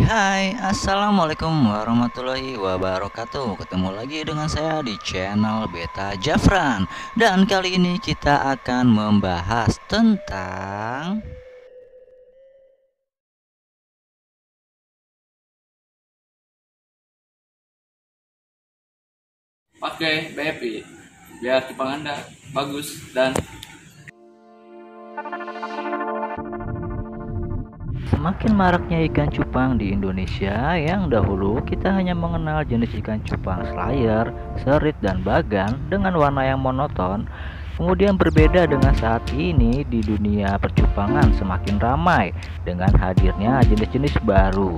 Hai Assalamualaikum warahmatullahi wabarakatuh. Ketemu lagi dengan saya di channel Beta Jafran. Dan kali ini kita akan membahas tentang pakai BFI biar cupang anda bagus dan Semakin maraknya ikan cupang di Indonesia yang dahulu kita hanya mengenal jenis ikan cupang slayer, serit, dan bagan dengan warna yang monoton Kemudian berbeda dengan saat ini di dunia percupangan semakin ramai dengan hadirnya jenis-jenis baru.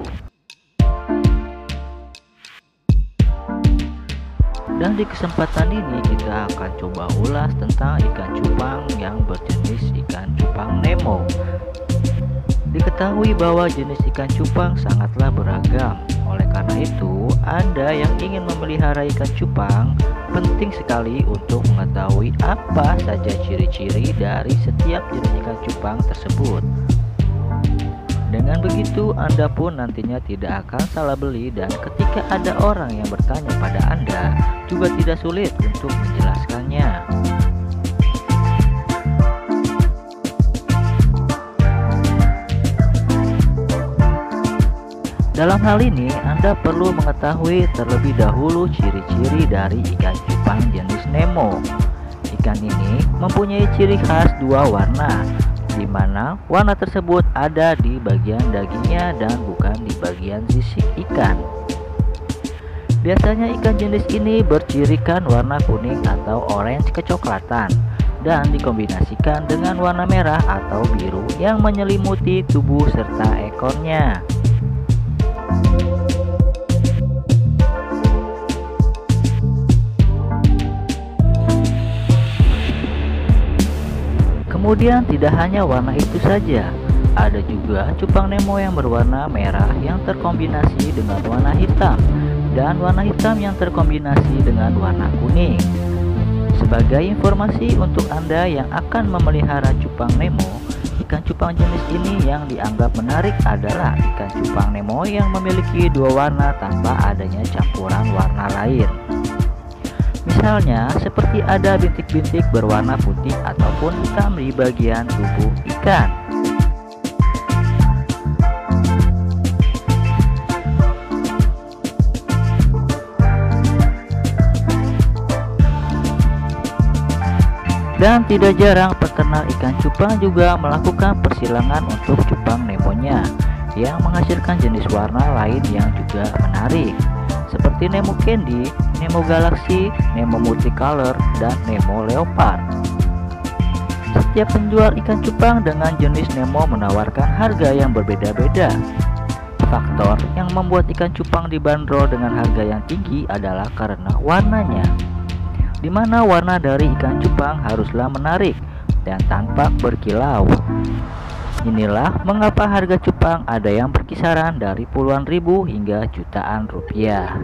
Dan di kesempatan ini kita akan coba ulas tentang ikan cupang yang berjenis ikan cupang Nemo Diketahui bahwa jenis ikan cupang sangatlah beragam. Oleh karena itu, Anda yang ingin memelihara ikan cupang penting sekali untuk mengetahui apa saja ciri-ciri dari setiap jenis ikan cupang tersebut. Dengan begitu, Anda pun nantinya tidak akan salah beli dan ketika ada orang yang bertanya pada Anda, juga tidak sulit untuk menjelaskannya. Dalam hal ini, Anda perlu mengetahui terlebih dahulu ciri-ciri dari ikan cupang jenis Nemo. Ikan ini mempunyai ciri khas dua warna, di mana warna tersebut ada di bagian dagingnya dan bukan di bagian sisik ikan. Biasanya ikan jenis ini bercirikan warna kuning atau orange kecoklatan dan dikombinasikan dengan warna merah atau biru yang menyelimuti tubuh serta ekornya. Kemudian tidak hanya warna itu saja, ada juga cupang Nemo yang berwarna merah yang terkombinasi dengan warna hitam dan warna hitam yang terkombinasi dengan warna kuning. Sebagai informasi untuk Anda yang akan memelihara cupang Nemo, ikan cupang jenis ini yang dianggap menarik adalah ikan cupang Nemo yang memiliki dua warna tanpa adanya campuran warna lain. Misalnya, seperti ada bintik-bintik berwarna putih ataupun hitam di bagian tubuh ikan. Dan tidak jarang peternak ikan cupang juga melakukan persilangan untuk cupang nemonya yang menghasilkan jenis warna lain yang juga menarik seperti Nemo Candy, Nemo Galaxy, Nemo Multicolor, dan Nemo Leopard. Setiap penjual ikan cupang dengan jenis Nemo menawarkan harga yang berbeda-beda. Faktor yang membuat ikan cupang dibanderol dengan harga yang tinggi adalah karena warnanya. Di mana warna dari ikan cupang haruslah menarik dan tampak berkilau. Inilah mengapa harga cupang ada yang berkisaran dari puluhan ribu hingga jutaan rupiah.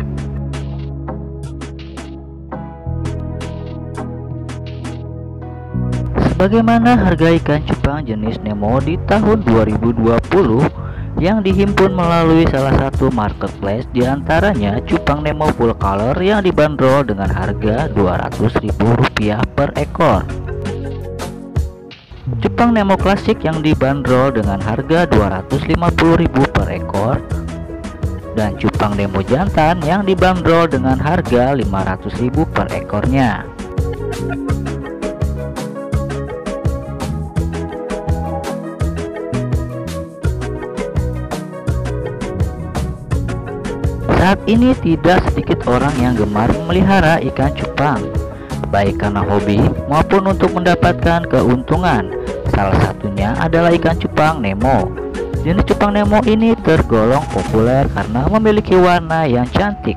Bagaimana harga ikan cupang jenis Nemo di tahun 2020 yang dihimpun melalui salah satu marketplace di antaranya cupang Nemo full color yang dibanderol dengan harga Rp200.000 per ekor. Jepang Nemo klasik yang dibanderol dengan harga 250.000 per ekor dan cupang Nemo jantan yang dibanderol dengan harga 500.000 per ekornya. Saat ini tidak sedikit orang yang gemar memelihara ikan cupang baik karena hobi maupun untuk mendapatkan keuntungan Salah satunya adalah ikan cupang Nemo. Jenis cupang Nemo ini tergolong populer karena memiliki warna yang cantik.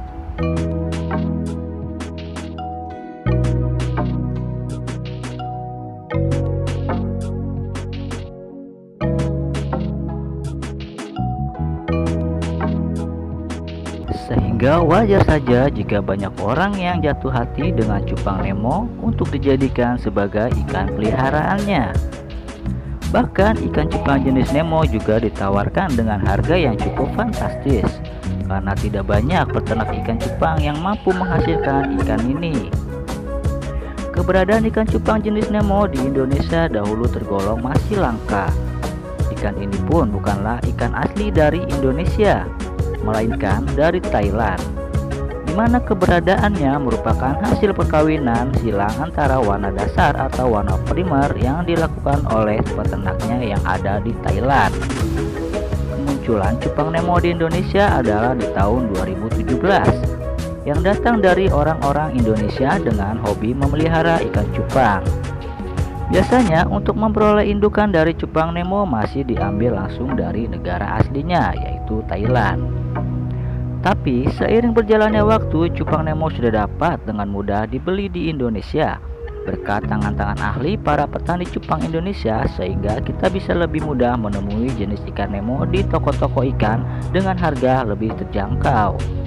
Sehingga wajar saja jika banyak orang yang jatuh hati dengan cupang Nemo untuk dijadikan sebagai ikan peliharaannya. Bahkan ikan cupang jenis Nemo juga ditawarkan dengan harga yang cukup fantastis karena tidak banyak peternak ikan cupang yang mampu menghasilkan ikan ini. Keberadaan ikan cupang jenis Nemo di Indonesia dahulu tergolong masih langka. Ikan ini pun bukanlah ikan asli dari Indonesia, melainkan dari Thailand di mana keberadaannya merupakan hasil perkawinan silang antara warna dasar atau warna primer yang dilakukan oleh peternaknya yang ada di Thailand. Kemunculan cupang Nemo di Indonesia adalah di tahun 2017 yang datang dari orang-orang Indonesia dengan hobi memelihara ikan cupang. Biasanya untuk memperoleh indukan dari cupang Nemo masih diambil langsung dari negara aslinya yaitu Thailand. Tapi seiring berjalannya waktu, cupang Nemo sudah dapat dengan mudah dibeli di Indonesia berkat tangan-tangan ahli para petani cupang Indonesia sehingga kita bisa lebih mudah menemui jenis ikan Nemo di toko-toko ikan dengan harga lebih terjangkau.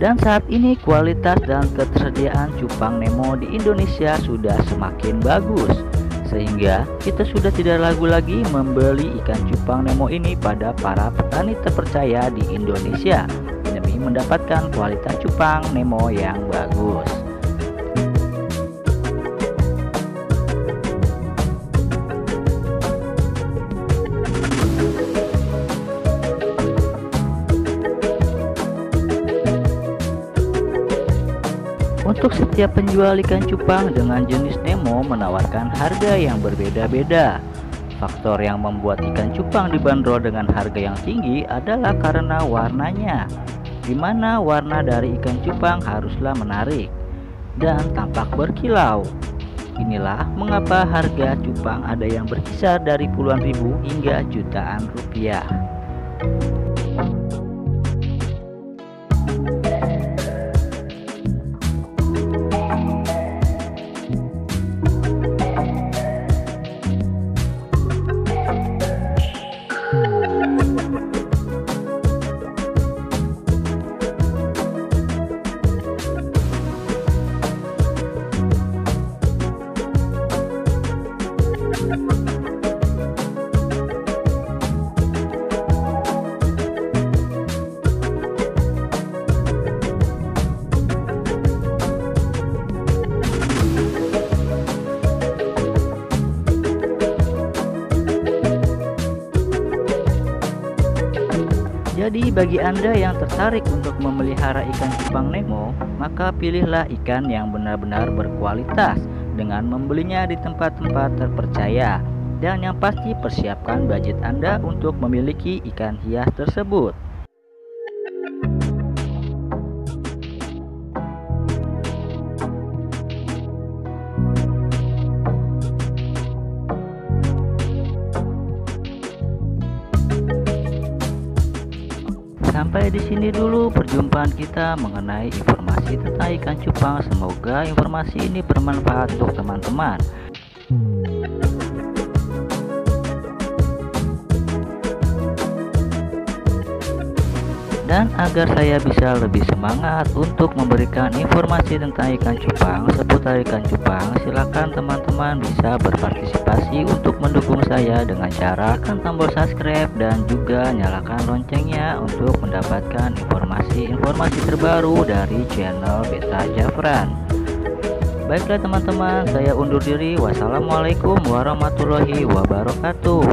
Dan saat ini kualitas dan ketersediaan cupang Nemo di Indonesia sudah semakin bagus sehingga kita sudah tidak ragu lagi membeli ikan cupang Nemo ini pada para petani terpercaya di Indonesia demi mendapatkan kualitas cupang Nemo yang bagus. Untuk setiap penjual ikan cupang dengan jenis Nemo menawarkan harga yang berbeda-beda. Faktor yang membuat ikan cupang dibanderol dengan harga yang tinggi adalah karena warnanya, di mana warna dari ikan cupang haruslah menarik dan tampak berkilau. Inilah mengapa harga cupang ada yang berkisar dari puluhan ribu hingga jutaan rupiah. Bagi Anda yang tertarik untuk memelihara ikan cupang Nemo, maka pilihlah ikan yang benar-benar berkualitas dengan membelinya di tempat-tempat terpercaya. Dan yang pasti persiapkan budget Anda untuk memiliki ikan hias tersebut. Sampai di sini dulu perjumpaan kita mengenai informasi tentang ikan cupang. Semoga informasi ini bermanfaat untuk teman-teman. Dan agar saya bisa lebih semangat untuk memberikan informasi tentang ikan cupang seputar ikan cupang silakan teman-teman bisa berpartisipasi untuk mendukung saya dengan cara tekan tombol subscribe dan juga nyalakan loncengnya untuk mendapatkan informasi-informasi terbaru dari channel Beta Jafran Baiklah teman-teman, saya undur diri. Wassalamualaikum warahmatullahi wabarakatuh.